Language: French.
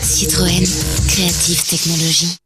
Citroën, créative technologie.